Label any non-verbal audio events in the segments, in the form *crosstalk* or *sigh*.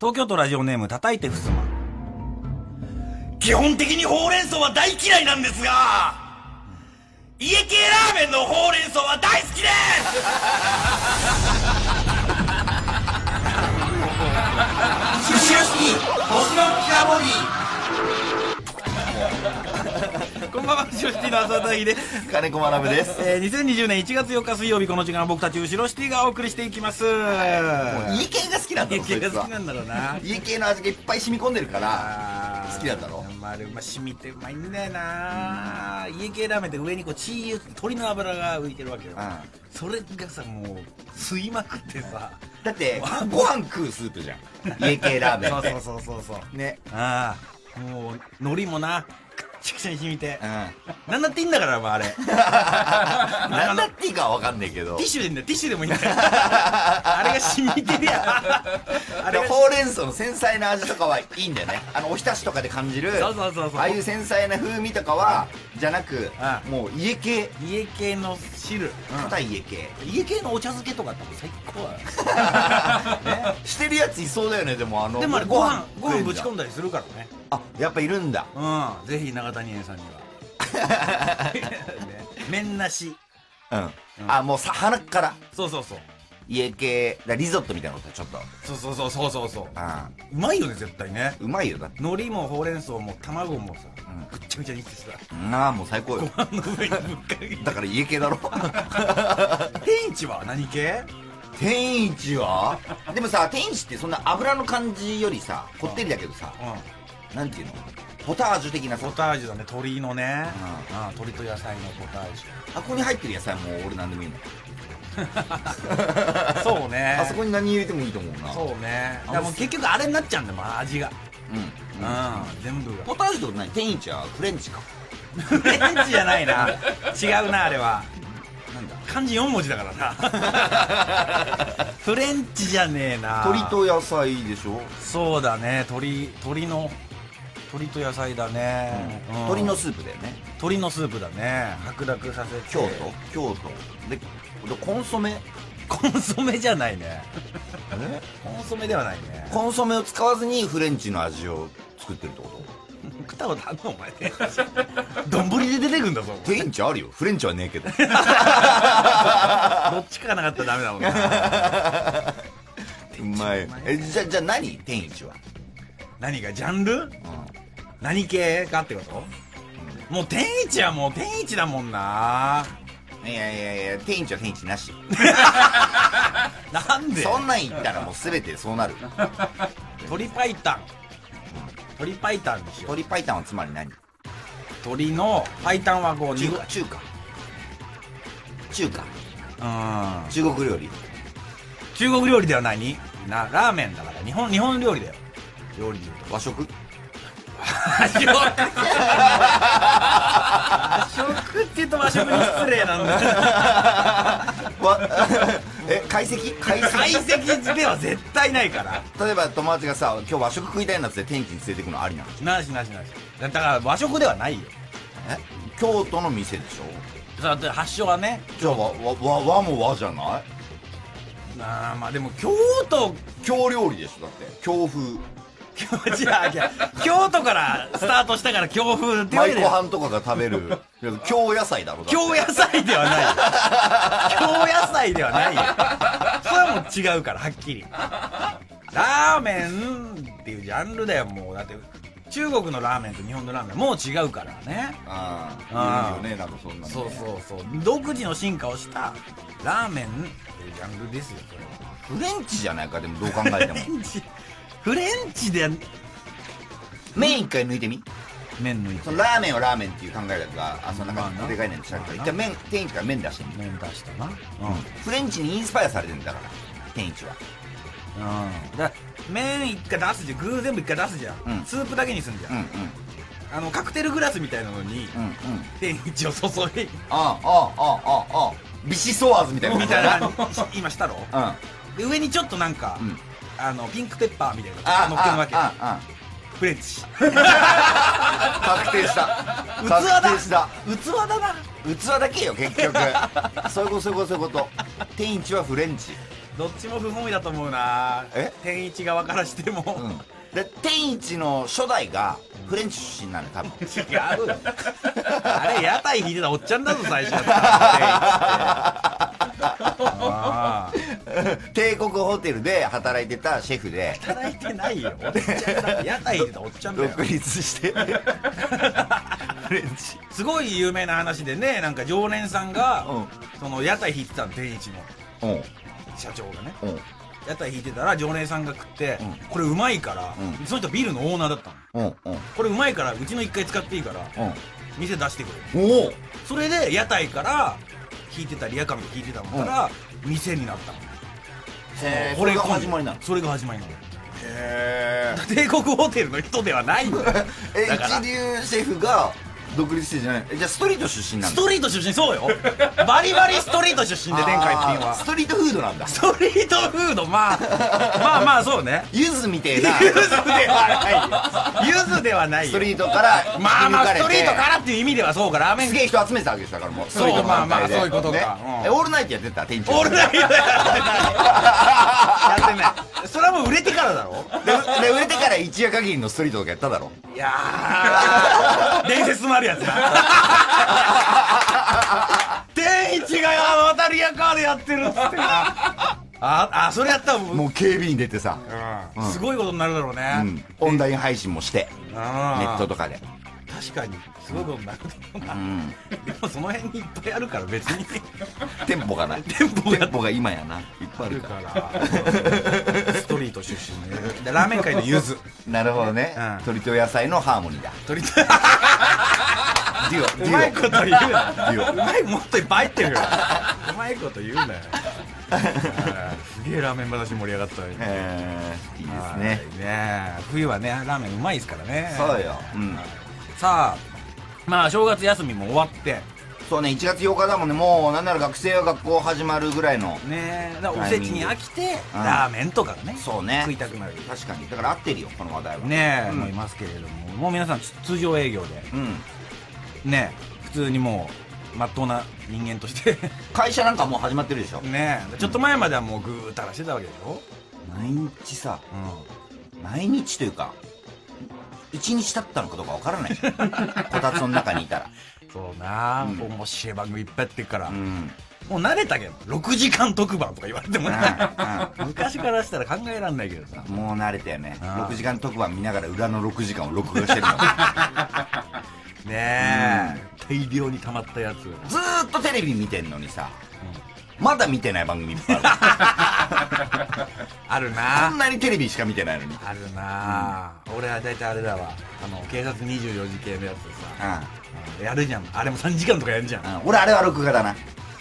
東京都ラジオネーム叩いてふすま基本的にほうれん草は大嫌いなんですが家系ラーメンのほうれん草は大好きです。シュシュ星のキラボディ。こんばんはシュシティの浅田です。金子学です。えー、2020年1月4日水曜日この時間は僕たち後ろシティがお送りしていきます。家系が好きなんだろ家系が好きなんだろうな。家系の味がいっぱい染み込んでるから好きなんだろまあ、あれうま染みてうまいんだよな、家系ラーメンって上にこうチー油鶏の油が浮いてるわけよ、うそれがさもう吸いまくってさ。だってご飯食うスープじゃん。家系ラーメンってそうそうそうそうそう。ね。ああもう海苔もなちゃくちゃに染みて。うん。なんだっていいんだからまああれ。*laughs* 何だっていいかは分かんないけど。ティッシュでいいんだよ。ティッシュでもいいんだよ。*laughs* あれが染みてるやん。あれがほうれん草の繊細な味とかはいいんだよね。あのおひたしとかで感じるそうそうそうそう。ああいう繊細な風味とかはじゃなくあもう家系。家系の汁、硬い家系。家系のお茶漬けとかって最高だよ *laughs* してるやついそうだよね。でもあのでもあれご飯ご飯ぶち込んだりするからねあやっぱいるんだ。うん。ぜひ永谷園さんには。ね *laughs* 麺なし。うん。あもうさ鼻から。そうそうそう。家系。だリゾットみたいなことちょっと。そうそうそうそうそうそう。あうまいよね絶対ね。うまいよだって。海苔もほうれん草も卵もさ、ぐっちゃぐちゃにしてさ。なあもう最高よ。ご飯の上にぶっかけだから家系だろ。*laughs* 天一は何系？天一は？でもさ天一ってそんな油の感じよりさこってりだけどさうんなんていうの？ポタージュ的なさ。ポタージュだね鶏のね、ううん、鶏と野菜のポタージあここに入ってる野菜も俺何でもいいの。ュ *laughs* そうね。あそこに何入れてもいいと思うな。そうね。だからもう結局あれになっちゃうんだよもう味が。うん、うん。うん全部が。ポタージュってことない？天一はフレンチか。フレンチじゃないな。違うなあれは。なんだ？漢字4文字だからな。*laughs* フレンチじゃねえな。鶏と野菜でしょ、そうだね鶏鶏の鶏と野菜だね、うん。鶏のスープだよね。鶏のスープだね。白濁させて。京都？京都。ででコンソメ？コンソメじゃないね。*laughs* え？コンソメではないね。コンソメを使わずにフレンチの味を作ってるってこと？食ったことあんの？お前。ね *laughs* 丼で出てくんだぞ。天一あるよ。フレンチはねえけど。*laughs* どっちかがなかったらダメだもんな。うまい。えじゃじゃあ何？天一は、何が？ジャンル？何系かってこと？もう天一はもう天一だもんな。いやいやいや天一は天一なし。*laughs* なんで？そんなん言ったらもう全てそうなる。鶏白湯鶏白湯にしよう鶏白湯はつまり何？鶏の白湯はこう中に華中華。中華。うん。中国料理。中国料理ではないになラーメンだから。日本日本料理だよ料理で言うと和食？和食和食って言うと和食に失礼なんだ。わえ解析解析解析では絶対ないから。例えば友達がさ今日和食食いたいなって天気に連れてくのありなの？なしなしなし。だから和食ではないよ。え？京都の店でしょ？だって発祥はね。じゃあ和和和和も和じゃない？あーまあでも京都。京料理でしょだって。京風京都からスタートしたから京風って言われる舞妓飯とかが食べる。京野菜だろ京野菜ではないよ。京野菜ではないよ。それはもう違うからはっきり。ラーメンっていうジャンルだよもう。だって中国のラーメンと日本のラーメンもう違うからね。あああいるよねなんかそんなそうそうそう。独自の進化をしたラーメンっていうジャンルですよそれは。フレンチじゃないかでもどう考えても。フレンチフレンチで麺一回抜いてみ？麺抜いて。そのラーメンはラーメンっていう考え方があそんな感じ。でかいねんしたからまあな。一回麺天一から麺出してみ麺出したな。うん。フレンチにインスパイアされてんだから天一は。うん。だ麺一回出すじゃん。具全部一回出すじゃん、うん。スープだけにすんじゃん、うんうん。あのカクテルグラスみたいなのにうんうん。天一を注いあああああああビシソワーズみたいなみたいな。今したろ？うん。あで上にちょっとなんか、うんあのピンクペッパーみたいな。あの乗っけるわけ。フレンチ。あ確定した。器だ。器だな。器だけよ結局。そういうことそういうことそういうこと。天一はフレンチ。どっちも不本意だと思うな。え？天一側からしても、うん。で天一の初代がフレンチ出身なのよ多分。違うよ。*laughs* あれ屋台引いてたおっちゃんだぞ最初。*laughs* だったらあ *laughs* 帝国ホテルで働いてたシェフで。あ働いてないよ。おっちゃんだ屋台引いてたおっちゃんだよ。独立して。すごい有名な話でねなんか常連さんが、うん。その屋台引いてたの天一のうん。社長がね。うん。屋台引いてたら常連さんが食って、うん。これうまいから、うん。その人ビルのオーナーだったの。これうまいからうちの1回使っていいからうん。店出してくれ。おお。それで屋台から引いてたリアカメで引いてたのから、店になったのへーそれが始まりなの。それが始まりなの。へ *laughs* 帝国ホテルの人ではないの *laughs* えだから。一流シェフが独立してじゃない？えじゃあストリート出身なんだ。ストリート出身そうよ。*laughs* バリバリストリート出身で天下一品は。ストリートフードなんだ。ストリートフードまあ *laughs* まあまあそうね。ゆずみてえな。ゆずではないよ。ゆずではないよストリートからまあまあス引き抜かれて。トリートからっていう意味ではそうか。ラーメンすげえ人集めてたわけですだからもう。スそうトリートまあまあそういうことか。ね。うん。えオールナイトやってた店長。オールナイトやってないやってない。それはもう売れてからだろ？でで売れてから一夜限りのストリートとかやっただろ。いやー。伝説のあるやつだ。天一が渡り屋カーでやってるっつってな。ああそれやったらもう。警備員出てさ、うん。すごいことになるだろうね、うん、オンライン配信もして。ネネットとかで、確かに。すごいことになるだろうな、うん、でもその辺にいっぱいあるから別に。店舗がない。店舗が。店舗が今やな。いっぱいああるるかから。ストリート出身ででラーメン界のゆず。ら *laughs* なるほどね、うん。鶏と野菜のハーモニーだ。取り *laughs* デュオうまいこと言うな。デュオ。うまいもっといっぱい入ってるよ。うまいこと言うなよ。すげえラーメン話盛り上がったのにえー、いいですはいねね冬はねラーメンうまいですからね。そうよ、うん、さあまあ正月休みも終わって。そうね1月8日だもんね。もうなんなら学生は学校始まるぐらいのねだからおせちに飽きてうん。ラーメンとかねそうね。食いたくなる。確かに。だから合ってるよこの話題は。ねえ、うん。思いますけれども。もう皆さん通常営業で。うんね普通にもうまっとうな人間として。会社なんかもう始まってるでしょ。ねちょっと前まではもうぐーたらしてたわけでしょ、毎日さう毎日というか一日経ったのかどうかわからない。*laughs* こたつの中にいたら。ん、そうな、うん。面白い番組いっぱいやってるから、うん。もう慣れたけど6時間特番とか言われてもねう昔からしたら考えられないけどさ。もう慣れたよね。ああ6時間特番見ながら裏の6時間を録画してるの *laughs* ねえ、大量に溜まったやつ。ずーっとテレビ見てんのにさ、まだ見てない番組いっぱいあ *laughs* あるるこなんなにテレビしか見てないのに。あるな、俺は大体あれだわ。あの警察24時系のやつでさ。ううん。やるじゃん。あれも3時間とかやるじゃん、ん、うん、俺あれは録画だな。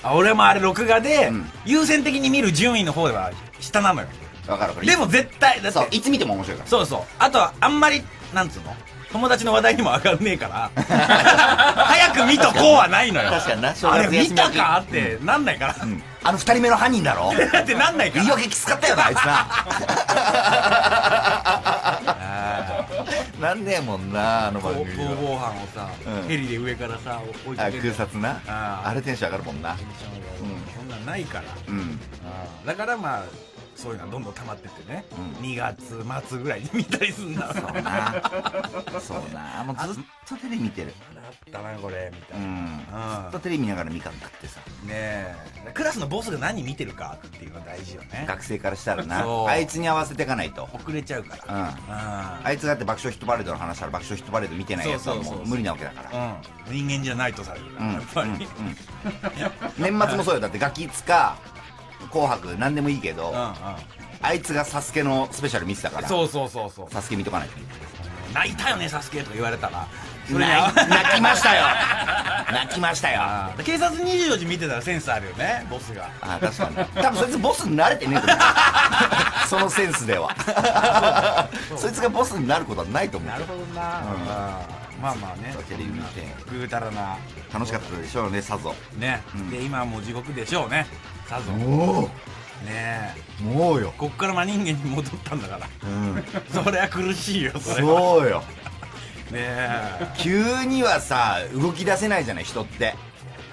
あ俺もあれ録画で、うん。優先的に見る順位の方では下なのよ。わかるこれでも絶対だってそういつ見ても面白いから。そうそう。あとはあんまりなんつうの？友達の話題にも上がんねえから。*laughs* 早く見とこうはないのよ。確かにな。正あれ見たかってなんないから、うん。あの二人目の犯人だろ？*laughs* だってなんないから。言い訳きつかったよなあいつな。*laughs* あなんねえもんなあのー番組逃は亡犯をさ、うん。ヘリで上からさ追いあかけて空撮な。あれテンション上がるもんな。そんなんないから。うん。だからまあそういうのはどんどん溜まってってね、うん。2月末ぐらいに見たりすんだそうな。そうな。もうずっとテレビ見てる。あったなこれみたいな、うん。うん。ずっとテレビ見ながらみかん食ってさ。ねえ。クラスのボスが何見てるかっていうのが大事よね。学生からしたらな。あいつに合わせていかないと。遅れちゃうから。うん。うん。あいつだって爆笑ヒットパレードの話したら爆笑ヒットパレード見てないやつはもう無理なわけだから。うん、人間じゃないとされるうん。やっぱり、年末もそうよ。だってガキツか紅白何でもいいけどあいつがサスケのスペシャル見てたからそうそうそうそう。サスケ見とかないと。泣いたよねサスケとか言われたら。それに泣きましたよ。泣きましたよ。*laughs* 警察24時見てたらセンスあるよねボスが。あ確かに。多分そいつボスに慣れてねえと思う。*laughs* そのセンスでは。そいつがボスになることはないと思う。なるほどな、うん。まあまあね。テレビ見て。ぐうたらな。楽しかったでしょうねさぞ。ね、うん。で今はもう地獄でしょうねさぞねもえ。うもうよ。こっから真人間に戻ったんだから。うん。そりゃ苦しいよそれは。そうよ。*laughs* ねえ。急にはさ動き出せないじゃない人って。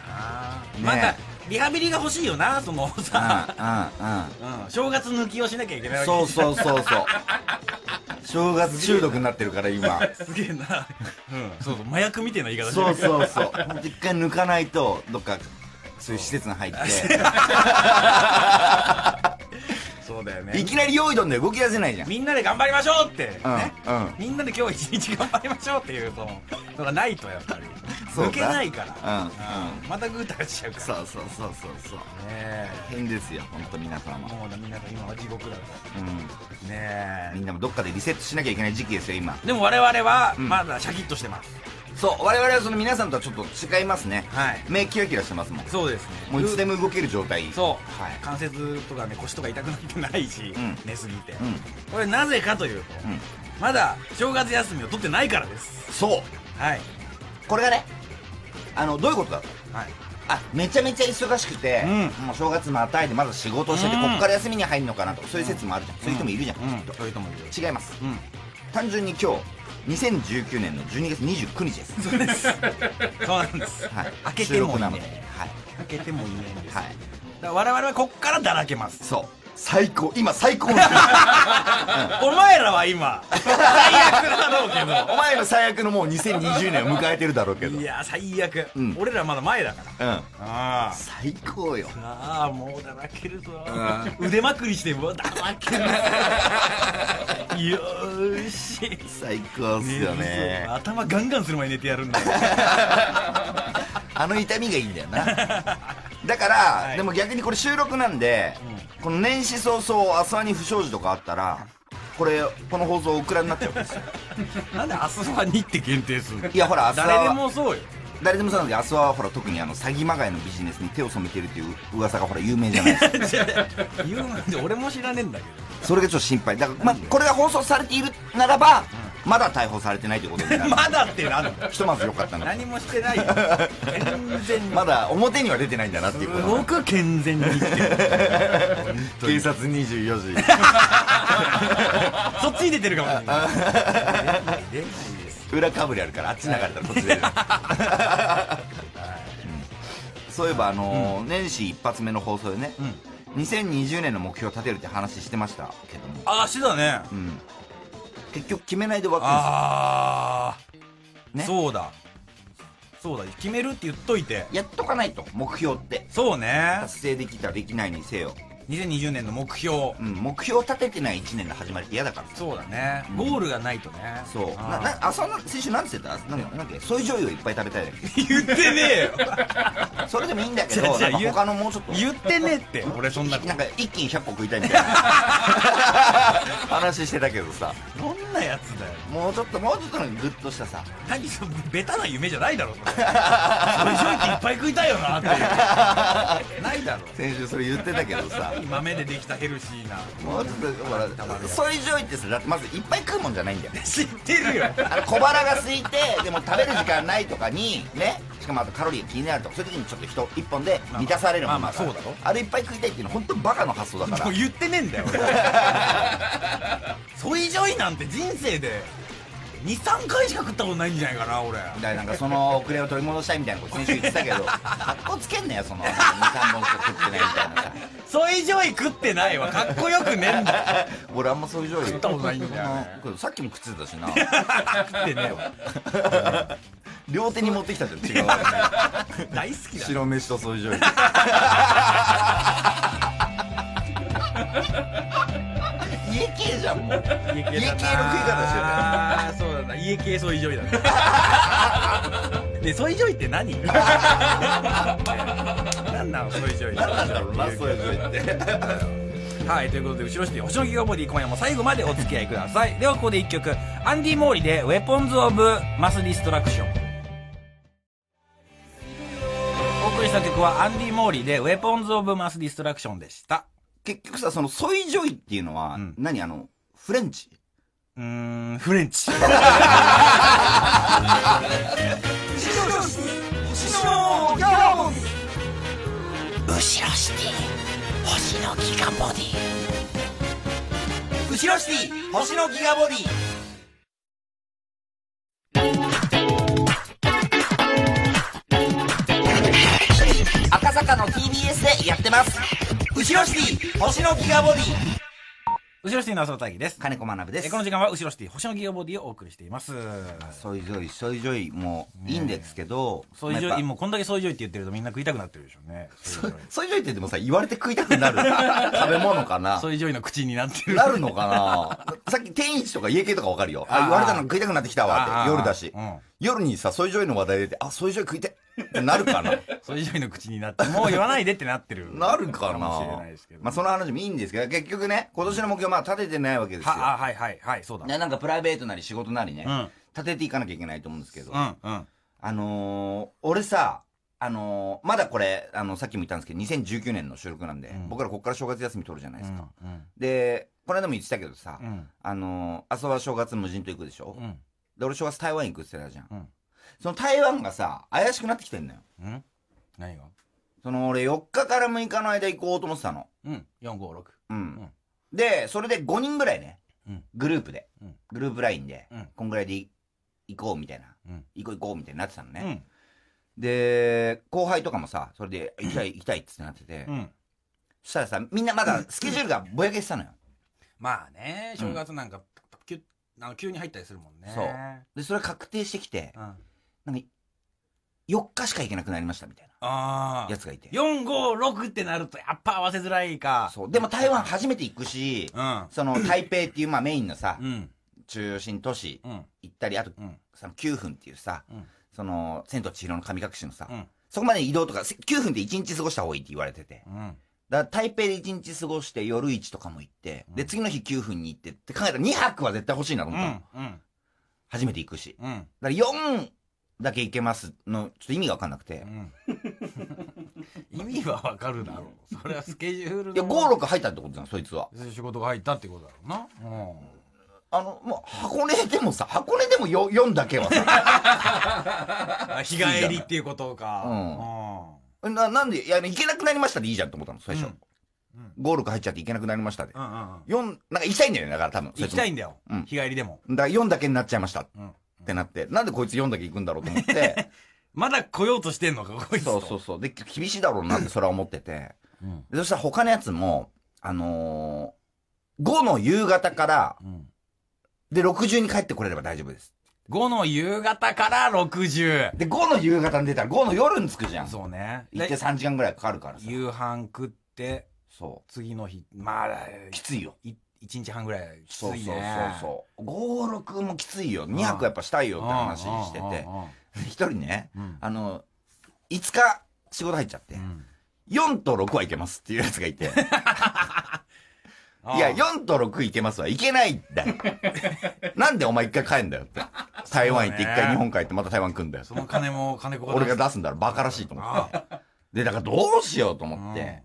あー。ねまだリハビリが欲しいよなそのさ、うんうんうん、正月抜きをしなきゃいけないわけ。そうそうそうそう。*laughs* 正月中毒になってるから今。すげえ。な、うん、そうそう麻薬みたいな言い方してそうるそうそう。ほんと一回抜かないとどっかそういう施設に入って。*laughs* そうだよね。いきなり用意どんで動き出せないじゃん。みんなで頑張りましょうって、ねうんうん。みんなで今日一日頑張りましょうっていうそののがないとやっぱり。そうだ。抜けないから、うんうん。またぐーたらしちゃうから。そうそうそうそう。そうね変ですよ本当皆様えもうだみん今は地獄だとうん。ねえ。みんなもどっかでリセットしなきゃいけない時期ですよ今。でも我々はん。まだシャキッとしてます、そう我々はその皆さんとはちょっと違いますね。はい。目キラキラしてますもん。そうですね。もういつでも動ける状態。そう、はい。関節とかね腰とか痛くなってないし、ん。寝すぎて、うん。これなぜかというと、うん。まだ正月休みを取ってないからです。そう。はい。これがねあのどういうことだ？とはい。あめちゃめちゃ忙しくて、うん。もう正月またいでまだ仕事してて、うん。こっから休みに入るのかなと。そういう説もあるじゃん、そういう人もいるじゃん、うんきっと。そういう人もいる違います。うん。単純に今日2019年の12月29日です。そうです。そうなんです、はい。開けてもいい収録なので。ねはい。開けてもいいねんです、はい。だから我々はこっからだらけます。そう最高今最高の *laughs* お前らは今最悪だろうけお前の最悪のもう2020年を迎えてるだろうけど。どいや最悪、うん。よ俺らまだ前だから。うん。ああ。最高よ。ああもうだらけるぞ。腕まくりしてもうだらけるぞ。よーし。最高っすよね。頭ガンガンする前に寝てやるんだよ *laughs* あの痛みがいいんだよな。*laughs* だから、はい。でも逆にこれ収録なんで、この年始早々朝に不祥事とかあったらこれこの放送オクラになっちゃうんですよ。*laughs* なんで明日はにって限定するの？いやほら明日は誰でもそうよ。誰でもそうなんだけど明日はほら特にあの詐欺まがいのビジネスに手を染めてるっていう噂がほら有名じゃないですか。言うので俺も知らねえんだけそれがちょっと心配。だから、まあ、これが放送されているならば、まだ逮捕されてないということになる。どまだってなんだひとまずよかったな何もしてないよ。*laughs* 全然まだ表には出てないんだなっていうすこと。ごく健全に生きてる。*laughs* 警察24時。*laughs* そっちに出てるかも。しれない裏かぶりあるからあっち流れたらこっち出る、うん。そういえばあのー年始一発目の放送でね、2020年の目標を立てるって話してましたけども、ああしてたね。うん、結局決めないで終わってる。んああ、ね。そうだ。そうだ。決めるって言っといて。やっとかないと目標って。そうね。達成できたできないにせよ、2020年の目標。うん、目標を立ててない1年の始まりって嫌だから。そうだね、うん。ゴールがないとね。そう。ななあそんな先週何て言ってた？なんかなんかソイ醤油をいっぱい食べたいだけ？言ってねえよ。*laughs* それでもいいんだけどなんか言う他のもうちょっと。言ってねえって俺そんななんか一気に100個食いたいみたいな。*laughs* 話してたけどさ。どんなやつだよ。もうちょっともうちょっとなんかグッとしたさ。何そのベタな夢じゃないだろ。*laughs* それ。それ正直いっぱい食いたいよなっていう。ないだろ。先週それ言ってたけどさ豆でできたヘルシーな。もうちょっらソイ醤油ってさだってまずいっぱい食うもんじゃないんだよ。知ってるよ。あの小腹が空いてでも食べる時間ないとかにね。しかもあとカロリーが気になるとかそういう時にちょっと人一本で満たされるもんだから。まあまあそうだろ。あれいっぱい食いたいっていうのは本当バカの発想だから。*laughs* もう言ってね。えんだよ俺ソイジョイなんて人生で23回しか食ったことないんじゃないかな俺。だからなんかその遅れを取り戻したいみたいなこと先週言ってたけど *laughs* 格好つけんなよその23本しか食ってないみたいなさソイジョイ食ってないわ。かっこよくねえんだ。よ *laughs* 俺あんまソイジョイ食ったことないんだよね。さっきも食ってたしな。食ってねえわ。*laughs* 両手に持ってきたじゃん違う大好きだ白飯とソイジョイ家系じゃんもう。家系の食い方してるそうだ。な家系ソイジョイだね。*laughs* でソイジョイって何？*laughs* 何なのソイジョイなんだろうなソイジョイって。*laughs* はいということで後ろシティ星のギガボディ今夜も最後までお付き合いください。ではここで1曲。 andymori で「Weapons of Mass Destruction」お送りした曲は andymori で「Weapons of Mass Destruction」でした。結局さそのソイジョイっていうのは、ん。何？あのフレンチ？うーんフレンチ。後ろシティ星のギガボディ。後ろシティ星のギガボディ。赤坂の TBS ィやってます。後ろシティ星のギガボディ後ろシティの阿諏訪泰義です。金子学です。えこの時間は後ろシティ星のギガボディをお送りしています。ソイジョイソイジョイもいいんですけどソイジョイ、もうこんだけソイジョイって言ってるとみんな食いたくなってるでしょうね。ソイジョイぱソイジョイってでもさ言われて食いたくなる。*laughs* 食べ物かな。ソイジョイの口になってる。なるのかな。さっき天一とか家系とかわかるよ。あ言われたの食いたくなってきたわって。夜だし。うん。夜にさソイジョイの話題出てあソイジョイ食いてってなるかな。ソイジョイの口になって、もう言わないでってなってる。なるかな。もしれないですけど。まあその話もいいんですけど結局ね今年の目標まあ立ててないわけですよ。は、あ、はいはいはい、そうだ。ねなんかプライベートなり仕事なりね、うん。立てていかなきゃいけないと思うんですけど、うん、うん。あのー、俺さあのー、まだこれあのさっきも言ったんですけど2019年の収録なんで、うん。僕らこっから正月休み取るじゃないですか、うん、でこの間も言ってたけどさ、うん、あのー、阿諏訪正月無人島行くでしょ、うん、で俺正月台湾行くって言ってたじゃん、うんその台湾がさ怪しくなってきてんのよ。うん？何が？その俺4日から6日の間行こうと思ってたの。うん、4、5、6。うん、でそれで5人ぐらいね、うん。グループで、うん。グループラインで、うん。こんぐらいでい行こうみたいな。うん。行こう行こうみたいになってたのね、うん。で後輩とかもさそれで行きたい行きたいっつってなってて、うん。そしたらさみんなまだスケジュールがぼやけてたのよ。まあね、正月なんか、急あの急に入ったりするもんね。そう。でそれ確定してきて。うん。あなんか4日しか行けなくなりましたみたいあなやつがいて4、5、6ってなると、やっぱ合わせづらいか。そうでも台湾初めて行くしうん。その台北っていうまあメインのさうん。中心都市うん。行ったりあとうん。その9分っていうさうん。その千と千尋の神隠しのさうん。そこまで移動とかせ9分で1日過ごした方がいいって言われててうん。だから台北で1日過ごして夜市とかも行ってで次の日9分に行ってって考えたら2泊は絶対欲しいなとう思った。初めて行くしうん。だから4だけ行けますの、ちょっと意味が分かんなくて。意味はわかるだろう。それはスケジュールの。いや、5、6入ったってことじゃん、そいつは。仕事が入ったってことだろうな。うん。あの、もう、箱根でもさ、箱根でも 4, 4だけはさ、あ *laughs* 日帰りっていうことか。うんななんで、いや、行けなくなりましたでいいじゃんと思ったの、最初。うん5、6入っちゃって行けなくなりましたで。うん。うん。うん。4、なんか行きたいんだよね、だから多分。行きたいんだ。だようん。日帰りでも。だから4だけになっちゃいましたっうん。てなって、なんでこいつ4だけ行くんだろうと思って、*laughs* まだ来ようとしてんのか、こいつと。そうそうそう。で、厳しいだろうなってそれは思ってて。うん。でそしたら他のやつも、あのー、5の夕方から、うん。で、60に帰ってこれれば大丈夫です。5の夕方から60。で、5の夕方に出たら5の夜に着くじゃん。そうね。行ってで3時間ぐらいかかるからさ。夕飯食って、そ次の日、まあ、う。きついよ。い1日半ぐらいきつそうそうそういね。そう。5、6もきついよ。2泊やっぱしたいよって話してて。一人ね、うんあの、5日仕事入っちゃってう、ん。4と6はいけますっていうやつがいて、*laughs* あいや、4と6いけますはいけないんだよ。なんでお前一回帰んだよって。台湾行って一回日本帰ってまた台湾来んだよ。その金も金子俺が出出すんだらバカらしいと思って。あで、だからどうしようと思って。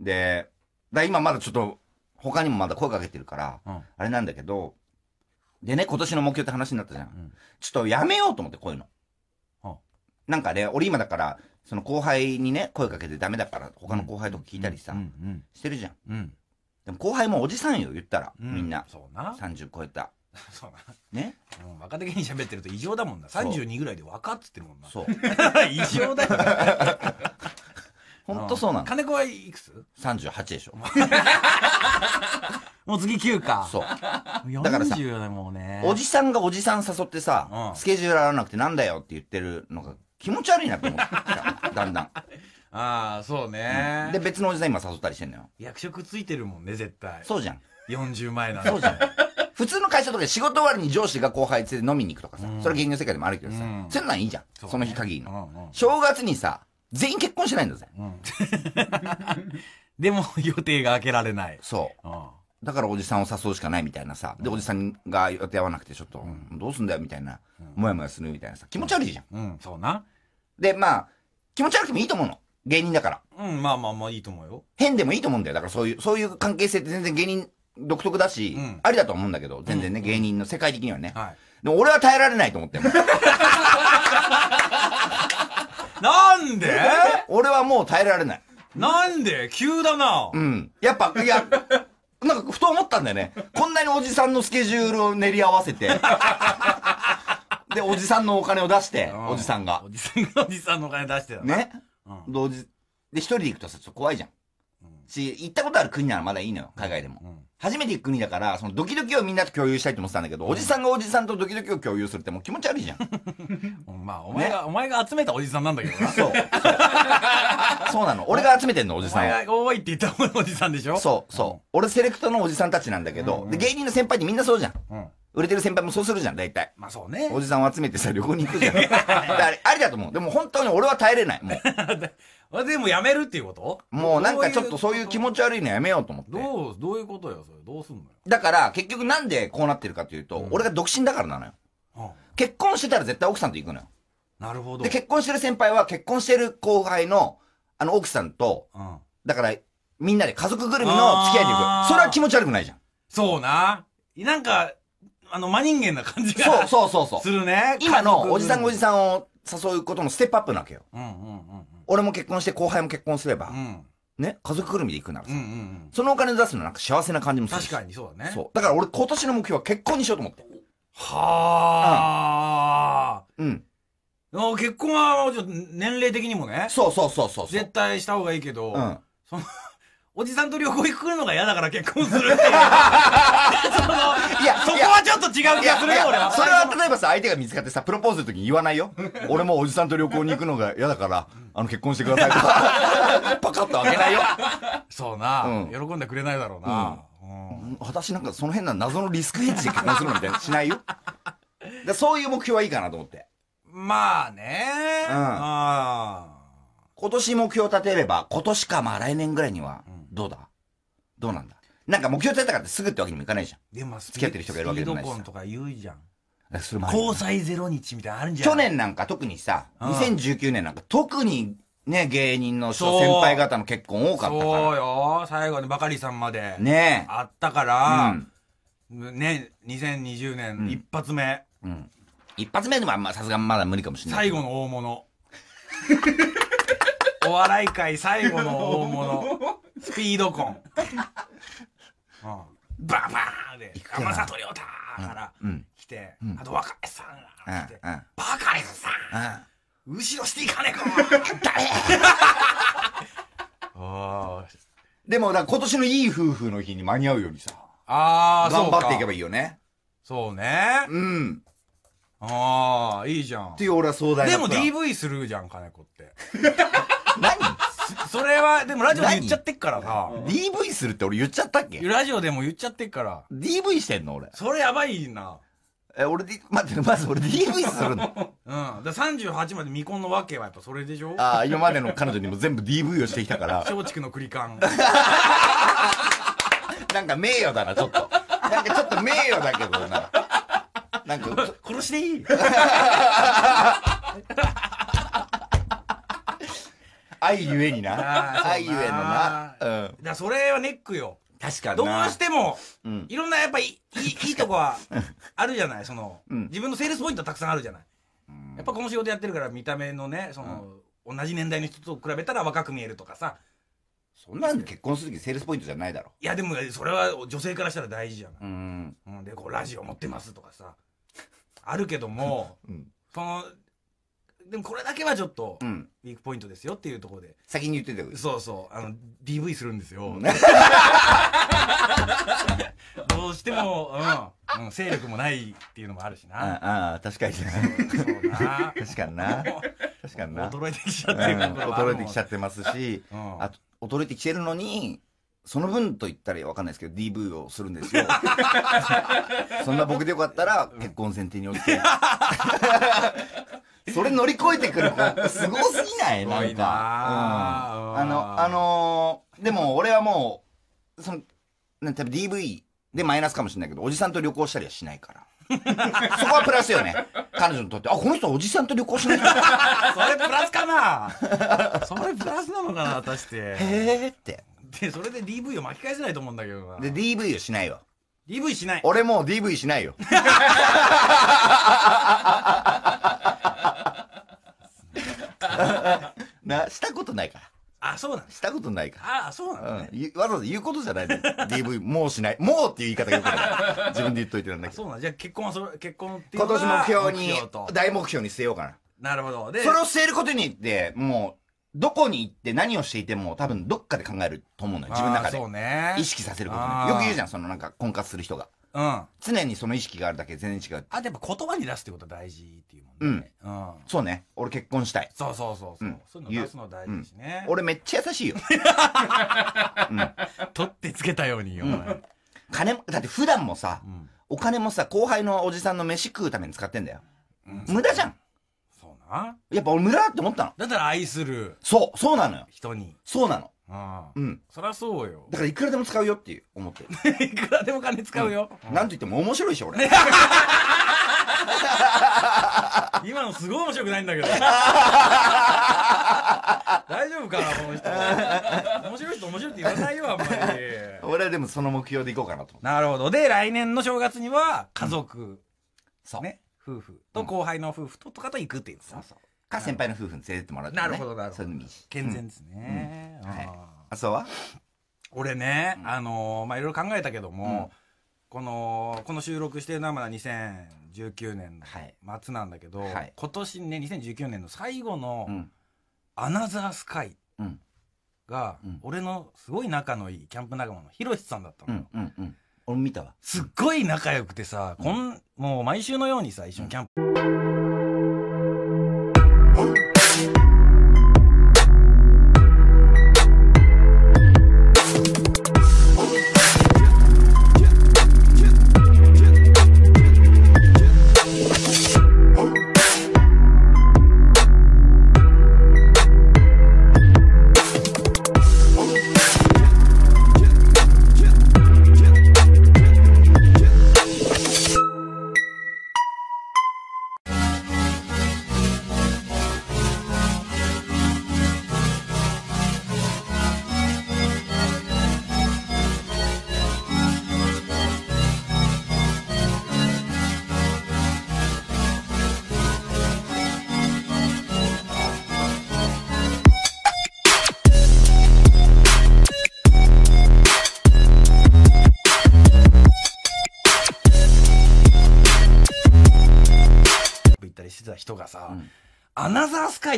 で、だ今まだちょっと、他にもまだ声かけてるから、うん。あれなんだけど、でね、今年の目標って話になったじゃん。ん。ちょっとやめようと思って、こういうの。はなんかね、俺今だから、その後輩にね、声かけてダメだから、他の後輩とか聞いたりさ、してるじゃん。うん。でも後輩もおじさんよ、言ったら、うん。みんな。そうな。30超えた。*laughs* そうね？なうん若手芸人喋ってると異常だもんな。そう。32ぐらいで若っつってるもんな。そう。*laughs* 異常だよ *laughs* ほんとそうなの。金子はいくつ？38でしょ。*laughs* もう次9かそう。だからさ40だもうねおじさんがおじさん誘ってさ、うんスケジュール合わなくてなんだよって言ってるのが気持ち悪いなと思ってきただんだん。*laughs* ああそうねで、別のおじさん今誘ったりしてんのよ。役職ついてるもんね絶対そうじゃん。40前なんそうじゃん。普通の会社とかで仕事終わりに上司が後輩連れて飲みに行くとかさ、うんそれは芸人の世界でもあるけどさ、うんそういうのはいいじゃん。そ,、そうねの日限りの。うんうん正月にさ、全員結婚してないんだぜ。うん *laughs* でも予定が開けられないそう。うんだからおじさんを誘うしかないみたいなさ。で、おじさんが予定合わなくてちょっと、どうすんだよみたいな、もやもやするみたいなさ。気持ち悪いじゃん。うんそうなで、まあ、気持ち悪くてもいいと思うの。芸人だから。うんまあまあまあいいと思うよ変でもいいと思うんだよ。だからそういう、そういう関係性って全然芸人独特だし、うんありだと思うんだけど、全然ね、芸人の世界的にはね。はいでも俺は耐えられないと思ってる *laughs* なんで？俺はもう耐えられない。なんで？急だなうん。やっぱ、いや、なんかふと思ったんだよね。こんなにおじさんのスケジュールを練り合わせて、*laughs* で、おじさんのお金を出して、うんおじさんがお。じさんがおじさんのお金出してたなね。うん同時、で、一人で行くとさ、ちょっと怖いじゃん。し、行ったことある国ならまだいいのよ、海外でも。うん初めて行く国だから、そのドキドキをみんなと共有したいと思ってたんだけど、おじさんがおじさんとドキドキを共有するってもう気持ち悪いじゃん。う *laughs* んまあお前が、お前が集めたおじさんなんだけどなそう。そうなの。俺が集めてんの、おじおさんを。前が多いって言ったおじさんでしょ？そう、そう。俺セレクトのおじさんたちなんだけど、で、芸人の先輩ってみんなそうじゃん。うん、うん売れてる先輩もそうするじゃん、大体。まあそうねおじさんを集めてさ、旅行に行くじゃん。*laughs* だからあれ、ありだと思う。でも本当に俺は耐えれない。もう。*laughs* でもやめるっていうこと？もうなんかちょっとそういう気持ち悪いのやめようと思って。どうどういうことよそれ？どうすんのよ、だから、結局なんでこうなってるかというと、俺が独身だからなのよ。うん結婚してたら絶対奥さんと行くのよ。なるほどで、結婚してる先輩は結婚してる後輩の、あの奥さんと、うん、だから、みんなで家族ぐるみの付き合いで行く。それは気持ち悪くないじゃん。そうななんかあの真人間な感じがそうそうそうそうす。るね今のおじさんがおじんさんを誘うことのステップアップなわけよ。うんうんうん俺も結婚して後輩も結婚すればうんう、んね、家族ぐるみで行くならさうんうんうんそのお金出すのなんか幸せな感じもするし。確かにそうだねそう。だから俺今年の目標は結婚にしようと思って。はあ、うん。あ結婚はちょっと年齢的にもねそうそうそうそうそう。絶対した方がいいけど、うん。そのおじさんと旅行行くのが嫌だから結婚するっていう。*laughs* そのいや、そこはちょっと違う気がするよ俺は。それは例えばさ、相手が見つかってさ、プロポーズするときに言わないよ。*laughs* 俺もおじさんと旅行に行くのが嫌だから、あの、結婚してくださいとか、*laughs* パカッと開けないよ。そうな、うん。喜んでくれないだろうな、うん。私なんかその変な謎のリスクヘッジで結婚するのみたいな、しないよ。でそういう目標はいいかなと思って。まあね。うん。あ今年目標立てれば、今年かまあ来年ぐらいには、どうだ？どうなんだ？なんか目標立てたからってすぐってわけにもいかないじゃん。ーでも付き合ってる人がいるわけでもないしとか言うじゃんそれもあるよね交際ゼロ日みたいなのあるんじゃん去年なんか特にさ、うん2019年なんか特にね、芸人の人そう先輩方の結婚多かったそうかよ最後にバカリさんまでら。ねあったかえ。ら、ね2020年一発目、うん。うん。一発目でもあんまさすがにまだ無理かもしれない。最後の大物 *laughs* お笑い界最後の大物スピード婚、*laughs* うん、バンバーンで山里亮太からうん。来て、うん。あと若林さんうん。が来て、うん。うん。バカリさん。後ろしていかねえかでも、今年のいい夫婦の日に間に合うようにさ、あー頑張っていけばばいいよね。そうねうん。ああいいじゃん。っていう俺は壮大なでも DV するじゃん。金子って何 *laughs* それはでもラジオで言っちゃってっからさ ?DV するって俺言っちゃったっけ？ラジオでも言っちゃってっから ?DV してんの俺。それやばいなえ、俺、D- 待って、まず俺 DV するの *laughs* うん。だから38まで未婚のわけはやっぱそれでしょ？ああ、今までの彼女にも全部 DV をしてきたから、松竹の繰り返。*laughs* なんか名誉だな、ちょっと。なんかちょっと名誉だけどな。なんか、殺していい？愛ゆえにあな。ー愛ゆえのな。そううん。だそれはネックよ。確かにどうな。しても、うん。いろんなやっぱいい、いいとこはあるじゃない？その、うん自分のセールスポイントたくさんあるじゃない？やっぱこの仕事やってるから見た目のね、その、同じ年代の人と比べたら若く見えるとかさ。そんなんで結婚するときセールスポイントじゃないだろ。いやでもそれは女性からしたら大事じゃない？うん。うん、で、こうラジオ持ってますとかさ。あるけども、うん。その、でもこれだけはちょっと、うん。ウィークポイントですよっていうところで。先に言ってたよ。そうそう、あの、DV するんですよ。ね *laughs* どうしても、うん、うん、勢力もないっていうのもあるしな。ああ、確かにな。そうな。確かにな。確かにな。衰えてきちゃうんってるところはあるもん衰えてきちゃってますし、うんあと、衰えてきてるのに、その分と言ったらわかんないですけど、DV をするんですよ。*laughs* そんな僕でよかったら、結婚前提において。*laughs* それ乗り越えてくる子、すごすぎない？*laughs* なんか。うんうんあの、あのーでも俺はもう、その、ね、多分 DV でマイナスかもしれないけど、おじさんと旅行したりはしないから。*laughs* そこはプラスよね。彼女にとって、あ、この人はおじさんと旅行しない？*laughs* それプラスかなそれプラスなのかな果たして。へーって。で、それで DV を巻き返せないと思うんだけどな。で、DV をしないわ。DV しない。俺もう DV しないよ。*laughs* な、したことないから。あ、そうなん。したことないかああ、そうなんだら。うねん。。ゆわざわざ言うことじゃないの。DV もうしない。もうっていう言い方がよくない。自分で言っといてなんだけど。そうなんじゃあ結婚はそれ、結婚っていう今のが年目標に大目標に据えようかな。なるほど。で、それを据えることによって、もどこに行って何をしていても多分どっかで考えると思うのよ、自分の中でそう。ね意識させることあーね。よく言うじゃん、そのなんか婚活する人が。うんあ常にその意識があるだけで全然違う。でやっぱ言葉に出すってこと大事っていうもんねうん、そうね。俺結婚したい。そうそうそうそう、うんそういうの出すの大事だしね、俺めっちゃ優しいよ。*laughs* 取ってつけたようにお前金も、だって普段もさ、うんお金もさ、後輩のおじさんの飯食うために使ってんだよ。うん無駄じゃん。そうなやっぱ俺無駄だって思ったの。だったら愛するそう、そうなのよ。人にそうなの。ああ。うん。そりゃそうよ。だからいくらでも使うよっていう思ってる。*laughs* いくらでも金使うよ、なんと言っても面白いでしょ、俺。今のすごい面白くないんだけど。*laughs* 大丈夫かなこの人。面白い人面白いって言わないよあんまり。俺はでもその目標でいこうかなと。なるほど。で来年の正月には家族、そう。ね。夫婦と後輩の夫婦ととかと行くっていうそうそう。か、先輩の夫婦に連れてってもらうとかねなるほどなるほど。健全ですね、うんはいあそうは俺ね、あのーまあいろいろ考えたけども、このこの収録してるのはまだ2019年のはい末なんだけど、はい今年ね2019年の最後のうん。「アナザースカイうん。が、うん俺のすごい仲のいいキャンプ仲間のひろしさんだったのよ、うん。うん。うん。俺も見たわ。すっごい仲良くてさ、こんもう毎週のようにさ一緒にキャンプ、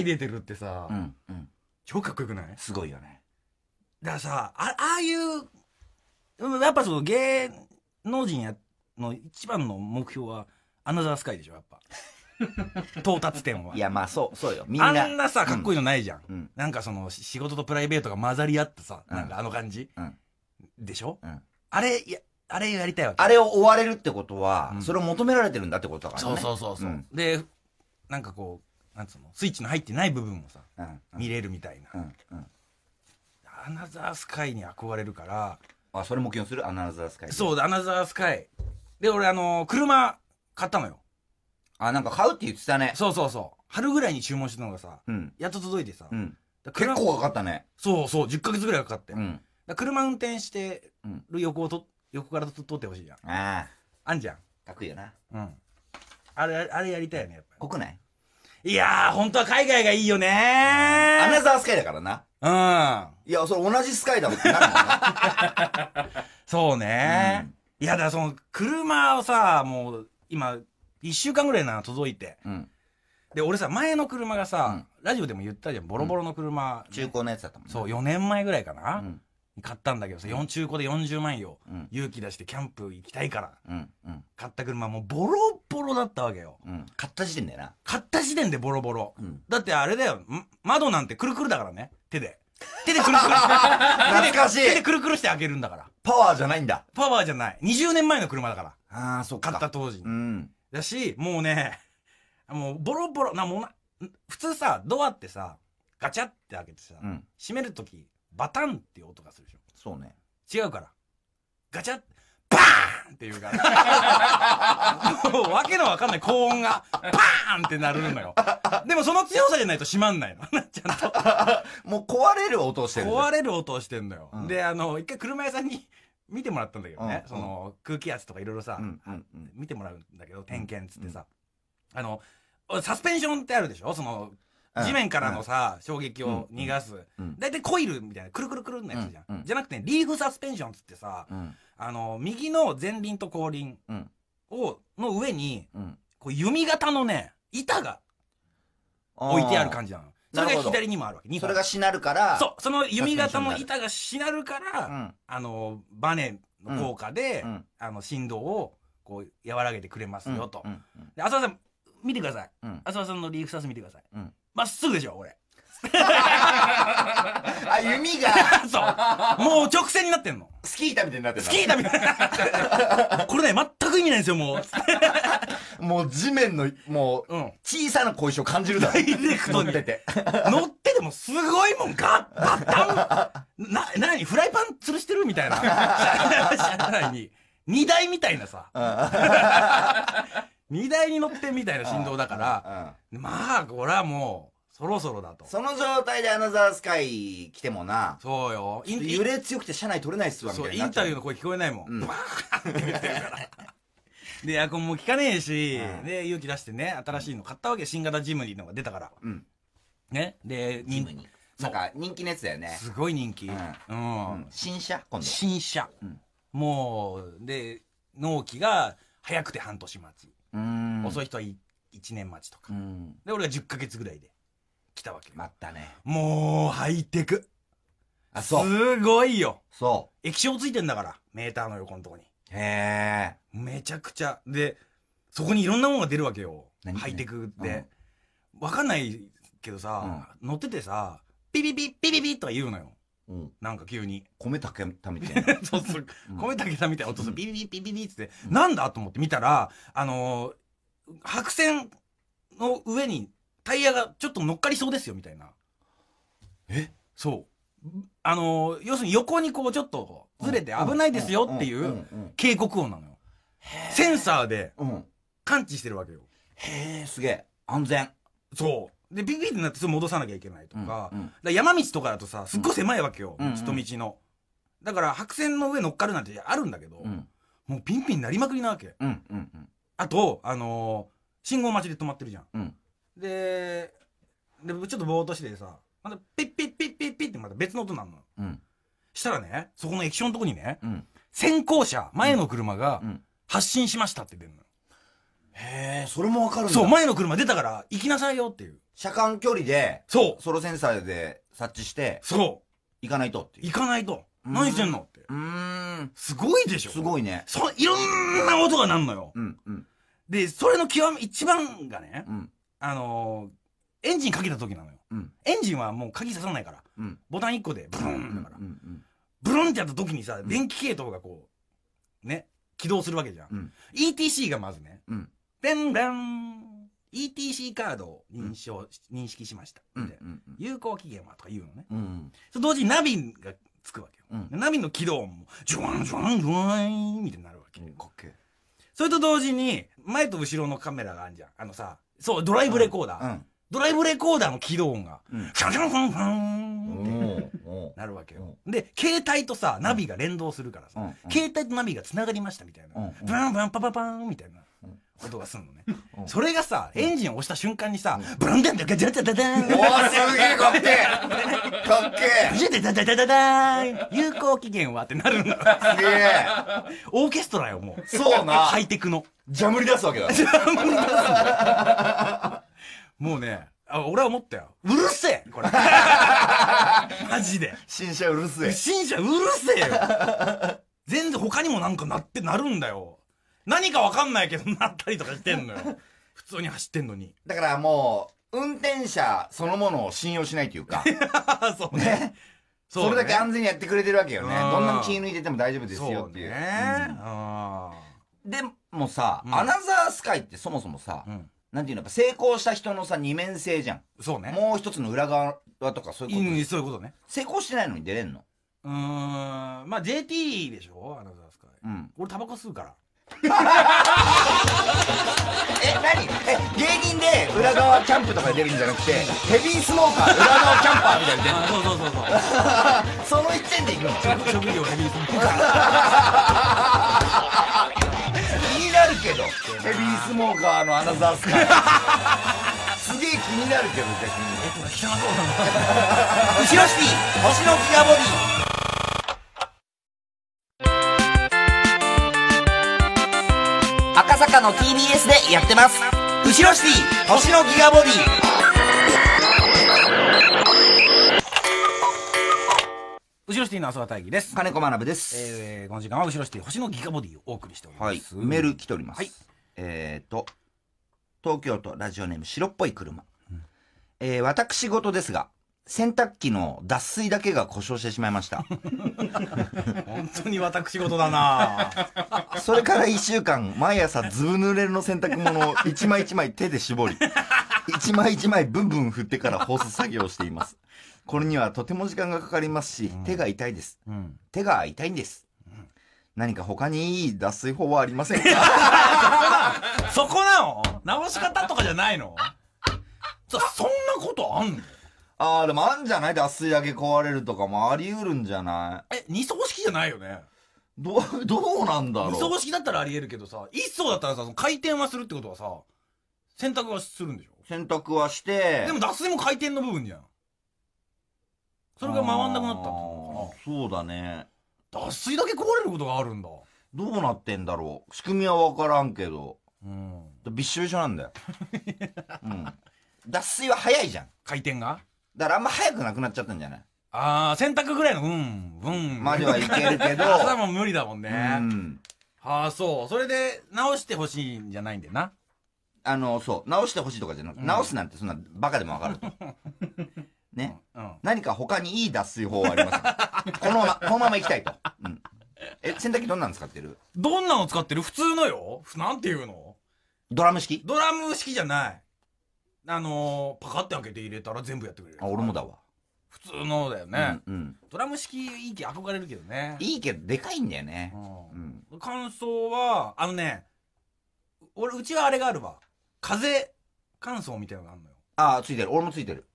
出てるってさ、うん。うん。超かっこよくない？すごいよね。だからさあああいううんやっぱその芸能人やの一番の目標はアナザースカイでしょやっぱ *laughs* 到達点はいや、まあそう、そうよ。みんあな。んなさかっこいいのないじゃん、うん。なんかそのし仕事とプライベートが混ざり合ってさ、うんなんかあの感じ？うん。でしょ？うん。あれいやあれやりたいわけあれを追われるってことは、うんそれを求められてるんだってことだからそうね。そうそうそう、うんでなんかこうなんつうの？スイッチの入ってない部分もさうん。うん。見れるみたいな、うん。うん。アナザースカイに憧れるからあ、それ目標にする？アナザースカイ。そうだアナザースカイで俺あの車買ったのよあ、なんか買うって言ってたね。そうそうそう春ぐらいに注文したのがさうん。やっと届いてさ、うん。だから車結構かかったね。そうそう10ヶ月ぐらいかかって、だかうん。ら車運転してうん。る横をと横からと撮ってほしいじゃんああ、あんじゃんかっこいいよな。うんあれあれやりたいよねやっぱ国内りいやー本当は海外がいいよねアナザースカイだからな。うんいや、それ同じスカイだもんってなるもんな。そうね、いやだからその車をさもう今1週間ぐらいなの届いてうん。で俺さ前の車がさ、ラジオでも言ったじゃんボロボロの車、中古のやつだったもんね。そう4年前ぐらいかな、うん。に買ったんだけどさ、4中古で40万よ、うん。勇気出してキャンプ行きたいからうん。うん。買った車もうボロボロだったわけようん。買った時点だよな。買った時点でボロボロ、うん。だってあれだよん窓なんてくるくるだからね手で *laughs* 手でくるくる懐かしい手でくるくるして開けるんだからパワーじゃないんだ。パワーじゃない20年前の車だからああ、そっか。買った当時にうん。だしもうねもうボロボロなもうな普通さドアってさガチャって開けてさ、うん。閉めるときバタンっていう音がするでしょ。そうね。違うから。ガチャッバーンっていうから。もうわけのわかんない高音がバーンってなるのよ。でもその強さじゃないと閉まんないの。ちゃんと。もう壊れる音をしてる。壊れる音をしてんのよ、うん。であの一回車屋さんに見てもらったんだけどね、うんその空気圧とかいろいろさ、うんうんうん。見てもらうんだけど点検っつってさ、あのサスペンションってあるでしょ？その地面からのさ、衝撃を逃がす、うん。大体コイルみたいなくるくるくるのやつじゃん、じゃなくてリーフサスペンションっつってさうん。あの右の前輪と後輪うん。をの上にうん。こう弓形のね板が置いてある感じなの。それが左にもあるわけ。それがしなるから、そう、その弓形の板がしなるから、うん。あの、バネの効果で、うん。あの、振動を、こう、和らげてくれますよ、と。で、浅田さん、見てください。うん。浅田さんのリーフサス見てください。うんまっすぐでしょ、これ。*laughs* あ、弓が、*laughs* そう。もう直線になってんの。スキー板みたいになってるスキー板みたいな。*laughs* これね、全く意味ないんですよ、もう。もう地面の、もう、うん。小さな小石を感じるだろ。ダイレクトに乗ってて。乗っててもすごいもん、ガッ、バッタン。な、なに、フライパン吊るしてるみたいな。車内に。荷台みたいなさ。荷台に乗ってみたいな振動だから、うんまあ、これはもう、そろそろだと。その状態でアナザースカイ来てもな、そうよ。イン揺れ強くて車内取れないっすわ、みそう、たいになっちゃうインタビューの声聞こえないもん。うんバーて言ってるから。*laughs* で、エアコンも効かねえし、うんで、勇気出してね、新しいの買ったわけ、新型ジムニーのが出たから。うん。ね。で、人ジムに。なんか人気のやつだよね。すごい人気。うんうんうん新車？今度。新車、うんもうで納期が早くて半年待ち、うーん。遅い人は1年待ちとか、うん。で俺が10ヶ月ぐらいで来たわけ、待ったね。もうハイテクあ、そう。すごいよ。そ液晶ついてんだからメーターの横のとこに。う。へえ。めちゃくちゃ。でそこにいろんなものが出るわけよ。何？ハイテクで、わかんないけどさ、乗っててさピピピピピピとか言うのようん。なんか急に米炊けたみたいな。*laughs* そうそううん米炊けたみたいな音する、ビビビビビビって、なんだと思って見たら、あのー白線の上にタイヤがちょっと乗っかりそうですよ、みたいな。え？そう。あのー要するに横にこうちょっとずれて危ないですよっていんううん警告音なのよ。センサーでうん。うん感知してるわけよ。へえ、すげえ。安全。そう。で、ビビビってなってすぐ戻さなきゃいけないとか、うんうんら山道とかだとさ、すっごい狭いわけよ。うん道と道の。だから白線の上乗っかるなんてあるんだけど、うん。もうピンピンなりまくりなわけ。うん。うん。うん。あと、あのー信号待ちで止まってるじゃん。うん。で、で、ちょっとぼーっとしててさ、またピッピッピッピッピッってまた別の音なのよ。うん。したらね、そこの液晶のとこにね、うん。先行車、前の車がうん。発進しましたって出るのよ。へえ、それもわかるんだ。そう、前の車出たから行きなさいよっていう。車間距離で、そう、ソロセンサーで察知して、そ行かないとってう、いう。行かないと。うん何してんのって。うーん。すごいでしょすごいね。そいろんな音がなんのよ。うん。うん。で、それの極め、一番がね、うん。あのーエンジンかけた時なのよ。うん。エンジンはもう鍵ささないから。うん。ボタン1個でブル。ンだから。うん。ブルンってやった時にさ、電気系統がこう、ね、起動するわけじゃん。うん。ETC がまずね、うん。ペンペン、ETC カードを認証、認識しました。うんみたいな。有効期限はとか言うのね。うん。それ同時にナビがつくわけよ。うんでナビの起動音も、ジュワンジュワンジュワンみたいになるわけ。かっけえ。それと同時に、前と後ろのカメラがあるじゃん。あのさ、そう、ドライブレコーダー。うん。ドライブレコーダーの起動音が、うん。シャンシャンファンファンってなるわけよ。で、携帯とさ、ナビが連動するからさ、うんうん携帯とナビが繋がりましたみたいな。うんうんブランブランパパパーンみたいな音がするのね。*laughs* うんそれがさ、エンジンを押した瞬間にさ、ブランダンダガジャダダダーンおーすげえかっけえかっけジャダダダダダン有効期限はってなるんだ。えすげえオーケストラよ、もう。そうなハイテクの。ジャムリ出すわけだもうね、あ俺は思ったよ。うるせえこれ。マジで。新車うるせえ新車うるせえよ全然他にもなんかなってなるんだよ何かわかんないけどなったりとかしてんのよ。*laughs* 普通に走ってんのに。だからもう運転者そのものを信用しないというか。*laughs* そうね。ね。それだけ安全にやってくれてるわけよね。うん。どんなに気抜いてても大丈夫ですよっていう。そうね。あうん。でもさ、うん。アナザースカイってそもそもさ、ーうん。なんていうの成功した人のさ二面性じゃん。そうね。もう一つの裏側とかそういうこと、うんそういうことね。成功してないのに出れんの？うーん。まあ JT でしょアナザースカイ。うん。俺タバコ吸うからえ何？え芸人で裏側キャンプとかで出るんじゃなくてヘビースモーカー裏側キャンパーみたいなあそうそうそうそう。*laughs* その一点で行くの？職業ヘビースモーカ気になるけど。ヘビースモーカーのアナザースカイ。すげえ気になるけど逆に。ー貴様そうだな。後ろシティ。星のギガボディ赤坂の TBS でやってます後ろシティ星のギガボディ後ろシティの朝は大義です。金子学です。えー、この時間は後ろシティ星のギガボディをお送りしておりはいます。。メール来ております。はいえっ、と、東京都ラジオネーム白っぽい車。えー私事ですが、洗濯機の脱水だけが故障してしまいました。本当に私事だなそれから一週間、毎朝ずぶ濡れの洗濯物を一枚一枚手で絞り、一枚一枚ブンブン振ってから干す作業をしています。これにはとても時間がかかりますし、手が痛いです。うん。手が痛いんです。何か他にいい脱水法はありませんか？そこなの？直し方とかじゃないの？そそんなことあんの？ああ、でもあんじゃない？脱水だけ壊れるとかもあり得るんじゃない？え、二層式じゃないよねどう、*laughs* どうなんだろう？二層式だったらあり得るけどさ、一層だったらさ、その回転はするってことはさ、洗濯はするんでしょ？洗濯はして、でも脱水も回転の部分じゃん。それが回んなくなったってあこーそうだね。脱水だけ壊れることがあるんだ。どうなってんだろう？仕組みはわからんけど。うん。びっしょびしょなんだよ。うん。脱水は早いじゃん。回転が？だからあんま早くなくなっちゃったんじゃない？あー、洗濯ぐらいの、うん、うん。まではいけるけど。それはもう無理だもんね。うん。ああ、そう。それで直してほしいんじゃないんだよな。あの、そう、直してほしいとかじゃなくて、うん直すなんてそんなバカでもわかると。*laughs* ね。うん。何か他にいい脱水法はありますか？*laughs* このまま、このまま行きたいと。うん。え、洗濯機どんなの使ってる？どんなの使ってる？普通のよなんていうの？ドラム式？ドラム式じゃない。あのー、パカって開けて入れたら全部やってくれる。あ、俺もだわ。普通のだよね。うん、うん。ドラム式いいけ憧れるけどね。いいけど、でかいんだよね。ううん。ん。感想は、あのね、俺、うちはあれがあるわ。風乾燥みたいなのがあるのよ。あ、ついてる。俺もついてる。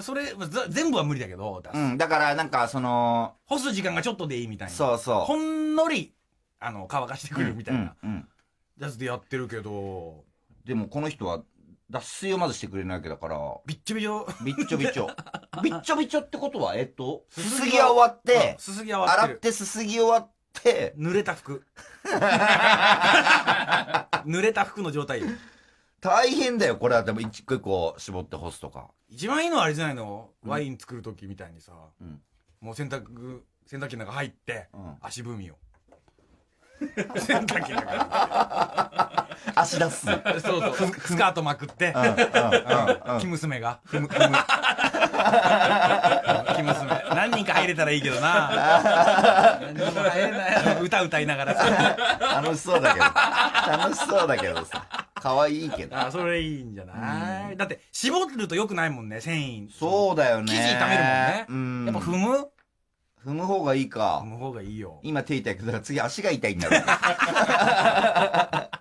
それ、全部は無理だけど、うん。だから、なんか、その、干す時間がちょっとでいいみたいな。そうそう。ほんのり、あの、乾かしてくれるみたいなうん。うん。やつでやってるけど、でも、この人は、脱水をまずしてくれないわけだから、びっちょびちょ。びっちょびちょ。*laughs* びっちょびちょってことは、えっと、すすぎが終わって、すすぎは終わってる。洗ってすすぎ終わって、濡れた服。*laughs* 濡れた服の状態よ。大変だよ。これはでも一個一個絞って干すとか。一番いいのはあれじゃないの、ワイン作るときみたいにさ、うんもう洗濯、洗濯機の中入って、うん足踏みを。*laughs* 洗濯機の中足出す。そうそう。ススカートまくって、うんうん *laughs* 生娘が。生 *laughs* 娘。何人か入れたらいいけどな。何人も入れない。歌歌いながらさ。楽しそうだけど。楽しそうだけどさ。可愛いけど。あ、それいいんじゃない？だって、絞ると良くないもんね、繊維。そうだよね。生地炒めるもんね。うん。やっぱ踏む？踏む方がいいか踏。む方がいいよ。今手痛いけど、次足が痛いんだろう。*laughs*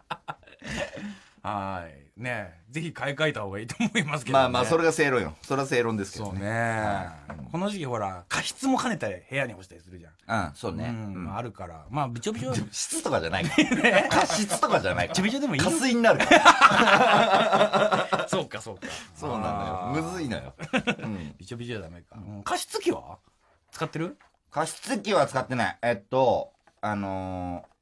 はい。ねえぜひ買い替えた方がいいと思いますけど、ね。まあまあ、それが正論よ。それは正論ですけどそうね。ね。この時期ほら、加湿も兼ねて部屋に干したりするじゃん。うん、そうね。うんうんあるから。まあ、びちょびちょ。び質とかじゃないから。*laughs* 加湿とかじゃないかちょびちょでもいいよ加水になるから。*laughs* そうか、そうか。そうなのよ。むずい。いのよ。うん。*laughs* びちょびちょじゃダメか。うん加湿器は？使ってる？加湿器は使ってない。えっと、あのー、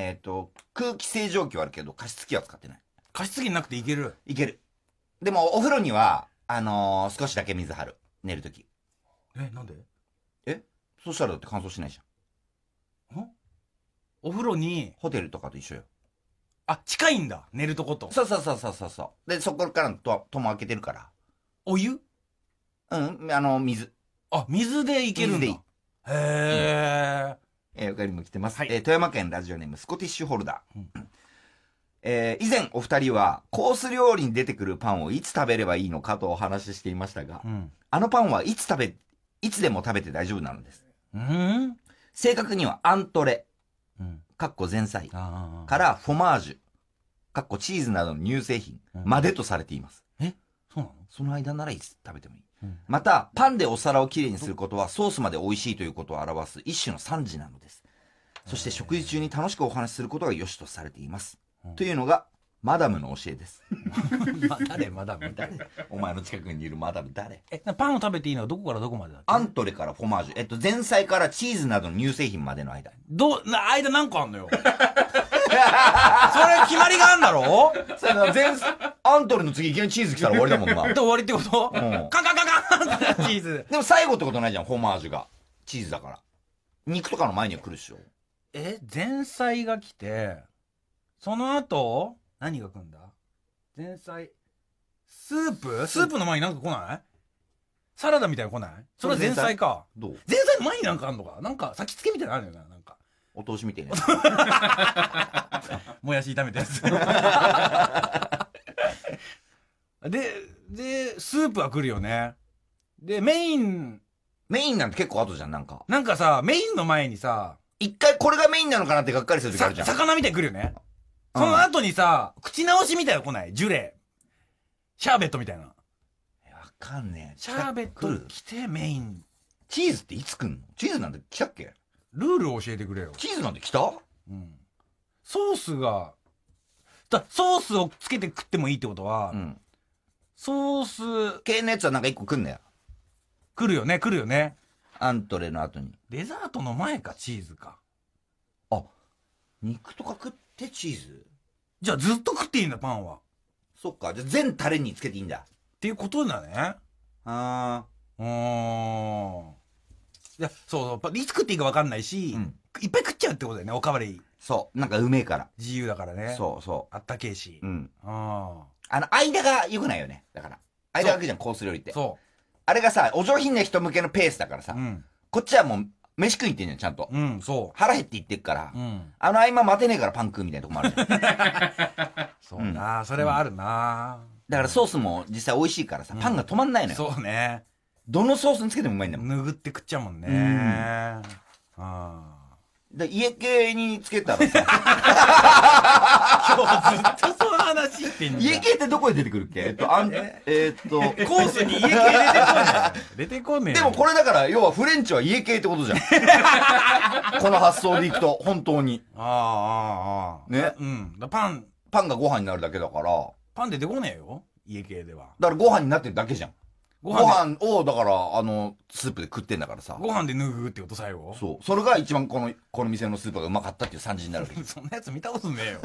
えっと、空気清浄機はあるけど、加湿器は使ってない。加湿器なくていける。いける。でも、お風呂には、あのー、少しだけ水張る。寝るとき。え、なんで？そしたらだって乾燥しないじゃん。お風呂に、ホテルとかと一緒よ。あ、近いんだ。寝るとこと。そうそうそうそうそうそう。で、そこからと、戸も開けてるから。お湯？うん、あの、水。あ、水でいけるんだ。水でいいへえ。えー、おかりも来てます。はいえー富山県ラジオネーム、スコティッシュホルダー。うんえー以前お二人は、コース料理に出てくるパンをいつ食べればいいのかとお話ししていましたが、うん。あのパンはいつ食べ、いつでも食べて大丈夫なのです。うん正確にはアントレ、うん。かっこ前菜、ああ。からフォマージュ、かっこチーズなどの乳製品うんまでとされています。そうなの？その間ならいつ食べてもいい。うんまた、パンでお皿をきれいにすることはソースまで美味しいということを表す一種の賛辞なのです。そして食事中に楽しくお話しすることが良しとされています。うんというのが、マダムの教えです。ま *laughs* 誰まだ誰？お前の近くにいるマダム誰？え、パンを食べていいのはどこからどこまでだっけアントレからフォマージュ、えっと、前菜からチーズなどの乳製品までの間。どう、な、間何個あんのよ？*laughs* それ決まりがあんだろ？その前、アントレの次いきなりチーズ来たら終わりだもんな。*laughs* で終わりってこと？うんカンカンカンカンってチーズ。でも最後ってことないじゃん、フォマージュが。チーズだから。肉とかの前には来るでしょ。え、前菜が来て、その後、何が来んだ？前菜。スープ？スープの前になんか来ない？サラダみたいなの来ない？それは前菜か。どう？前菜の前になんかあんのか？なんか先付けみたいなのあるよな、なんか。お通しみたいな。*laughs* もやし炒めたやつ。*laughs* で、で、スープは来るよね。で、メイン、メインなんて結構後じゃん、なんか。なんかさ、メインの前にさ、一回これがメインなのかなってがっかりする時あさるじゃん。魚みたいに来るよね。うんその後にさ、口直しみたいなの来ない？ジュレ。シャーベットみたいな。わかんねえ。シャーベット来てメイン。チーズっていつ来んの？チーズなんて来たっけ？ルールを教えてくれよ。チーズなんて来た？うん。ソースが、だソースをつけて食ってもいいってことは、うん。ソース系のやつはなんか一個来んだよ。来るよね、来るよね。アントレの後に。デザートの前か、チーズか。あ、肉とか食ってチーズ？じゃあずっと食っていいんだ、パンは。っそっか。じゃあ全タレにつけていいんだ。ていうことだね。あうーん。いや、そうそう、いつ食っていいか分かんないし、うんいっぱい食っちゃうってことだよね、おかわりー。そう。なんかうめえから。自由だからね。そうそあったけえしう。。うん。ああの、間が良くないよね。だから。間が空くじゃん、コース料理ってあ。。そあれがさ、お上品な人向けのペースだからさう。う。ん。こっちはもう、飯食いってんじゃん、ちゃんと。うん、そ腹減って言ってっからう。う。ん。あの合間待てねえからパン食うみたいなとこもあるじゃん。だ *laughs* そうな、それはあるな、からソースも実際美味しいからさ、パンが止まんないのよ。そうね。どのソースにつけてもうまいんだもん。拭って食っちゃうもんね。うんあで家系につけたらさ、*laughs* あ。ずっとその話してんじゃん。家系ってどこで出てくるっけ？えっと、あん、え？ーっと、コースに家系出てこない。出てこねえよでもこれだから、要はフレンチは家系ってことじゃん。*laughs* この発想でいくと、本当に。ああ、ああ、ああ。ねうん。だパン、パンがご飯になるだけだから、パン出てこねえよ。家系では。だからご飯になってるだけじゃん。ごご飯を、だから、あの、スープで食ってんだからさ。ご飯で脱ぐってこと最後？そう。それが一番この、この店のスープがうまかったっていう惨事になるわけ。そんなやつ見たことねえよ。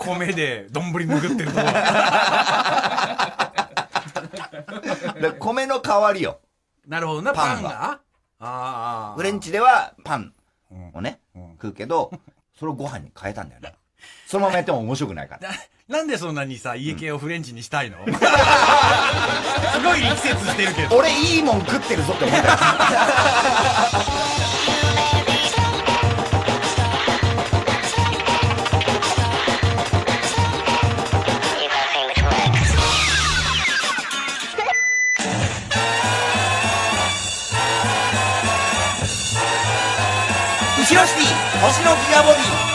米で丼拭ってると *laughs* 米の代わりよ。なるほどな、パンがああ。フレンチではパンうんをね、うん食うけど、それをご飯に変えたんだよね。そのままやっても面白くないから。*laughs* ななんでそんなにさ、家系をフレンチにしたいの、すごい力説してるけど。俺いいもん食ってるぞって思った。*laughs* 後ろシティ星のギガボディ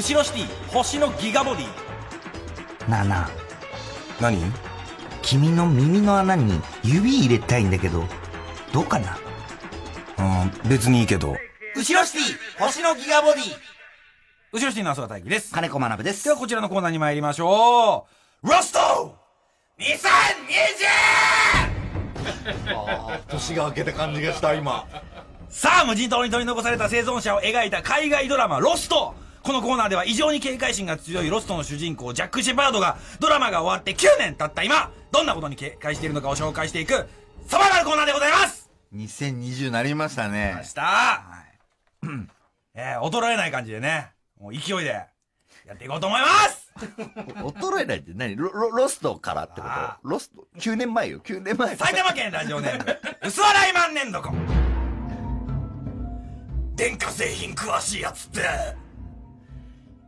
後ろシティ、星のギガボディ。なあなあ何？君の耳の穴に指入れたいんだけどどうかな？うん、別にいいけど。後ろシティ星のギガボディ後ろシティの浅田大輝です。金子学ですではこちらのコーナーに参りましょう。ロスト !2020! *laughs* 年が明けた感じがした今さあ、無人島に取り残された生存者を描いた海外ドラマ、ロストこのコーナーでは異常に警戒心が強いロストの主人公、ジャック・シェパードがドラマが終わって9年経った今、どんなことに警戒しているのかを紹介していく、サバイバルコーナーでございます。2020なりましたね。ました、えー、衰えない感じでね、もう勢いで、やっていこうと思います。*laughs* 衰えないって何？ロロロストからってこあとロスト？9年前よ。9年前。埼玉県ラジオネーム、*laughs* 薄笑い万年床。電化製品詳しいやつって、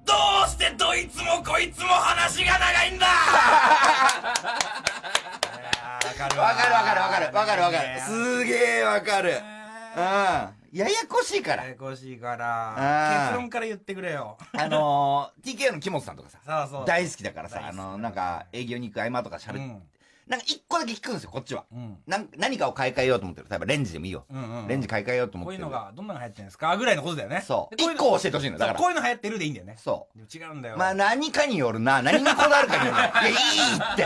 どうしてどいつもこいつも話が長いんだ？わかるわかるわかるわかる。わかるわかる。すげえわかる。うん。ややこしいから。ややこしいかあらー結論から言ってくれよ。あのー、*laughs* TKO の木本さんとかさ大好きだからさあのなんか営業に行く合間とかしゃべっうんなんか一個だけ聞くんですよ、こっちは。うんなん何かを買い替えようと思ってる。例えばレンジでもいいよ。うんうんレンジ買い替えようと思こういう。のがどんなの流行ってるんですか？ぐらいのことだよねそう。でこいの一個教えてほしいの。だかこういうの流行ってるでいいんだよねそう。でも違うんだよまあ何かによるな。何にこだわるかによるな。*laughs* いや、いいって。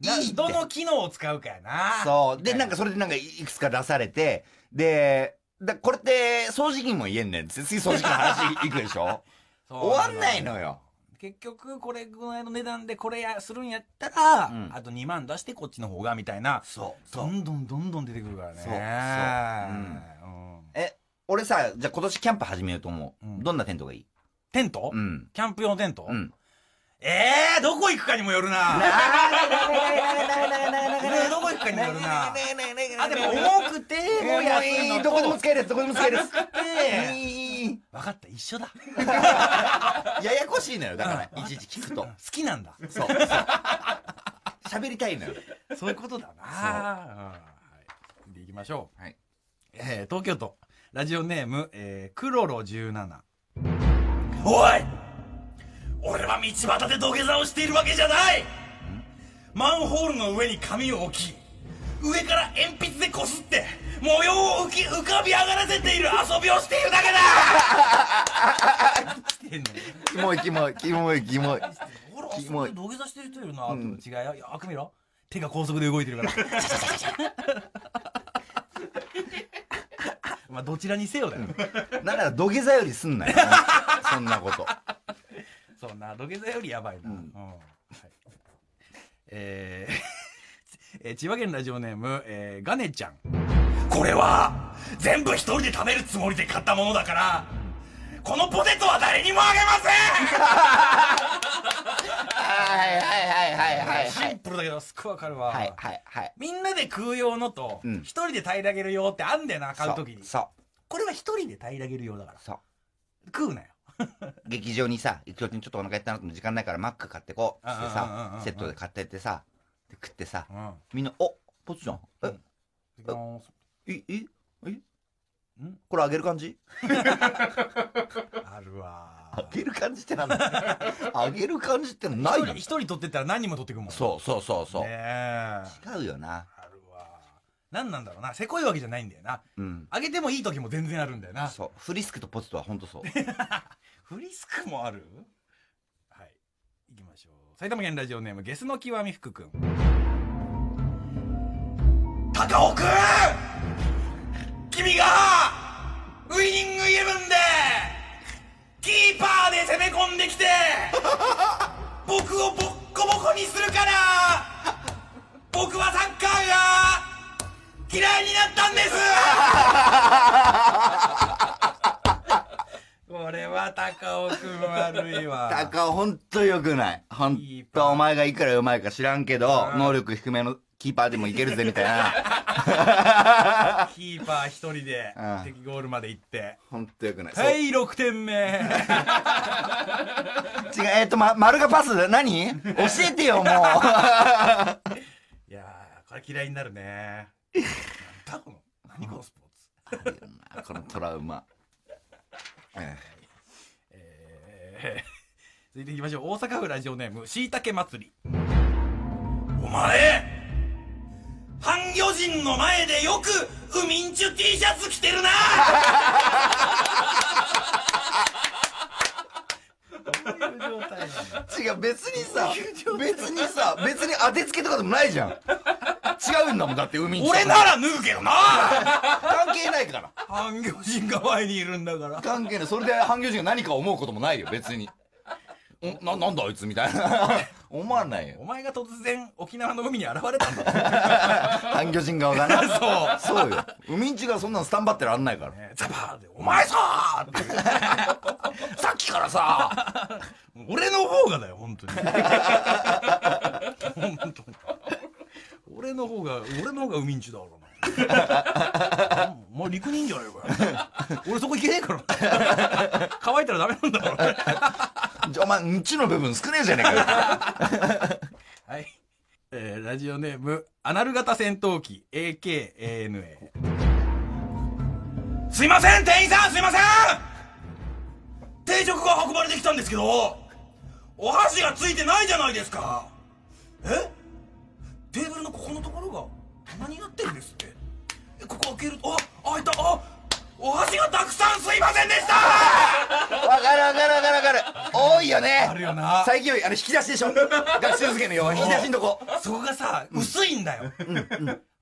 いいって。どの機能を使うかやなそう。で、なんかかそれでなんかいくつか出されて、で、だこれって掃除機も言えんねん。次掃除機の話いくでしょ？*laughs* 終わんないのよ。結局これぐらいの値段でこれやするんやったら、うん。あと2万出してこっちの方がみたいなそう。どんどんどんどん出てくるからね。そう。そう。うん。え、俺さ、じゃあ今年キャンプ始めようと思う。うん。どんなテントがいい？テント、うん。キャンプ用テント、うん。ええー、どこ行くかにもよるな。ねどこ行くかにもよるなあでも重くてもう安いどこでも使えるやつどこでも使えるやつていい分かった一緒だ。*laughs* ややこしいのよだからいちいち聞くと。好きなんだ。そうそう。喋りたいのよ。そういうことだな。う。ん。はいでいきましょう、はい。えー東京都ラジオネーム、えー、クロロ17おい！俺は道端で土下座をしているわけじゃない！マンホールの上に紙を置き上から鉛筆でこすって模様を浮き浮かび上がらせている遊びをしているだけだ。キモいキモいキモいキモい。キモい。土下座してる人いるな、うん。違うよ。よく見ろ。手が高速で動いてるから。*laughs* まあどちらにせよだよ、なら土下座よりすんなよ。そんなこと。そうな土下座よりやばいな、ううんん。はい。えー *laughs* えー千葉県ラジオネーム、えーガネちゃんこれは全部一人で食べるつもりで買ったものだからこのポテトは誰にもあげまはいはいはいはいはいシンプルだけどすっごいわかるわ、はいはいはい。みんなで食う用のとうん。一、人で平らげる用ってあんだよな買う時に。そうこれは一人で平らげる用だからそう。食うなよ。*laughs* 劇場にさ行く途中にちょっとお腹減ったなと思って時間ないからマック買ってこうしてうんうんうんうん。うんさセットで買ってってさで食ってさうん。みんな「おポチちゃん？え？できますえええ？ん？これあげる感じ？*laughs* あるわあげる感じってなんだ。あげる感じってないよ一人取ってったら何人も取ってくもん。そうそうそうそう、ねえ。違うよな。あるわ何なんだろうな。せこいわけじゃないんだよな。うん。あげてもいい時も全然あるんだよな。そう。フリスクとポテトは本当そう。*laughs* フリスクもある？はい。行きましょう。埼玉県ラジオネームゲスの極み福くんせん高尾くん君がウイニングイレブンでキーパーで攻め込んできて *laughs* 僕をボッコボコにするから僕はサッカーが嫌いになったんです。*laughs* これは高尾くん悪いわ。高尾本当よくない。本キーパー当お前がいくらうまいか知らんけどうん。能力低めのキーパーでもいけるぜみたいな。キーパー一人でうん。敵ゴールまで行って。本当よくない、はい6点目。違うえっ、と、ま、丸がパス？何？教えてよもう。いやーこれ嫌いになるね。なんだこの何このスポーツ。このトラウマ。ええー。続いていきましょう。大阪府ラジオネームしいたけ祭り。お前半魚人の前でよくウミンチュ T シャツ着てるな！どういう状態なんだえ違う別にさ別にさ別に当てつけとかでもないじゃん。違うんだもんだって海に俺なら脱ぐけどな！関係ないから。半魚人が前にいるんだから。関係ない。それで半魚人が何か思うこともないよ別におななんだあいつみたいな。思わないよお前が突然沖縄の海に現れたんだ *laughs* 半魚人側がな。そう。そうよ。海んちがそんなのスタンバってらんないから。ねザバーって「お前さ!」って。さっきからさ俺の方がだよ本当に。*laughs* 本当に。俺の方が俺の方が海んちだからな *laughs* お前陸人じゃねえかよ俺そこ行けねえから。*laughs* 乾いたらダメなんだからじゃあお前んちの部分少ねえじゃねえかよ。*laughs* はい、えーラジオネームアナル型戦闘機 AKANA すいません店員さんすいません。定食が運ばれてきたんですけどお箸がついてないじゃないですか。え？テーブルのここのところが棚になってるんですって？えここ開けるとあ開いたあお箸がたくさんすいませんでした！わかるわかるわかるわかる。多いよね。あるよな。最近あの引き出しでしょ？学習漬けの要は引き出しのとこそこがさ薄いんだよ、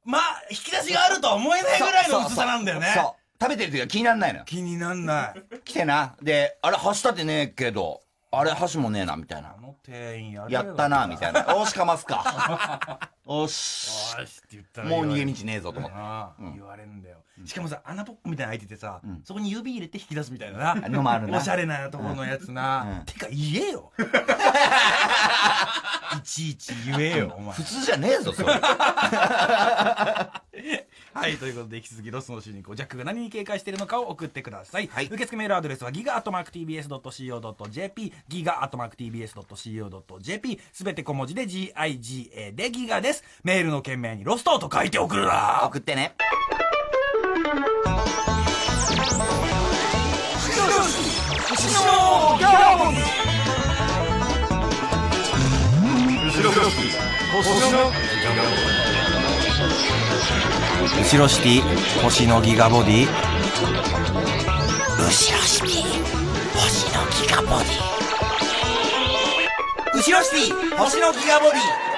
まあ引き出しがあるとは思えないぐらいの薄さなんだよね。そう。そう。食べてる時は気になんないのよ。気になんない。来てな。であれ箸立てねえけどあれ箸もねえなみたいな。あの店員ややったなみたいな。*laughs* おしかますか。*laughs* おし。よしって言ったらもう逃げに道ねえぞと思って。言われんだよ。しかもさ穴ポックみたいなの開いててさそこに指入れて引き出すみたいなな。のもあるな。おしゃれなところのやつうなん。てか言えよ。*laughs* いちいち言えよお前。普通じゃねえぞそれはい、ということで、引き続きロスの主人公、ジャックが何に警戒しているのかを送ってください。はい。受付メールアドレスは、ギガアットマーク TBS.CO.JP、ギガアットマーク TBS.CO.JP、すべて小文字で GIGA でギガです。メールの件名にロストと書いて送るな。送ってね後ろシティ、星のギガボディ。後ろシティ星のギガボディ後ろシティ星のギガボディ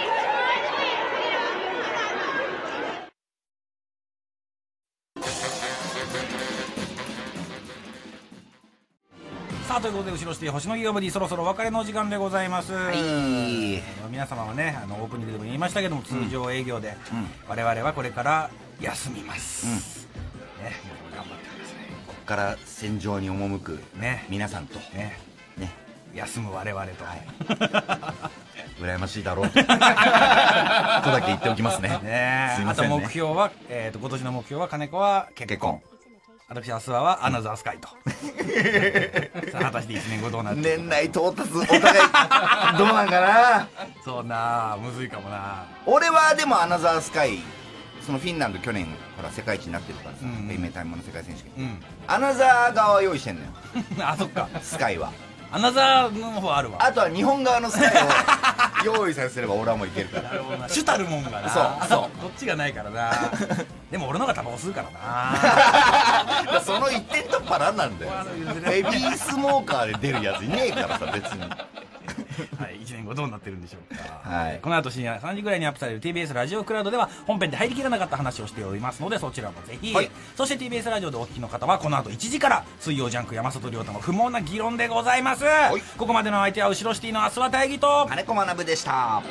あ、ということで、後ろシティ、星のギガボディ、そろそろお別れの時間でございます。はい。皆様はね、あの、オープニングでも言いましたけども、通常営業で、我々はこれから休みます。ね、皆さん頑張ってくださここから戦場に赴くい。ね、皆さんと。ね、ね。休む我々と。*laughs* 羨ましいだろうと。*laughs* だけ言っておきますね。ね。あとすいませんね。目標は、えっ、と、今年の目標は、金子は結婚。結婚私、明日はアナザースカイと。*laughs* さあ、果たして1年後どうなってる年内到達お互いどうなんかな？そうなあむずいかもな。俺はでもアナザースカイそのフィンランド去年ほら世界一になってるからさうんうん。北米タイムの世界選手権。うん。アナザー側は用意してんのよ。*laughs* あそっか。スカイは。アナザーの方あるわ。あとは日本側のスカイを用意させれば俺はもういけるから。主たるもんがな。そうそう。どっちがないからな。でも俺の方がタバコ吸うからな。*laughs* その一点突破なんなんだよ。ヘビースモーカーで出るやついねえからさ別に。はい、1年後どうなってるんでしょうか、はい。この後深夜3時ぐらいにアップされる TBS ラジオクラウドでは本編で入りきらなかった話をしておりますのでそちらもぜひ、はい。そして TBS ラジオでお聞きの方はこの後1時から水曜ジャンク山里亮太の不毛な議論でございます、い。ここまでの相手は後ろシティのアスワ大義と金子学でした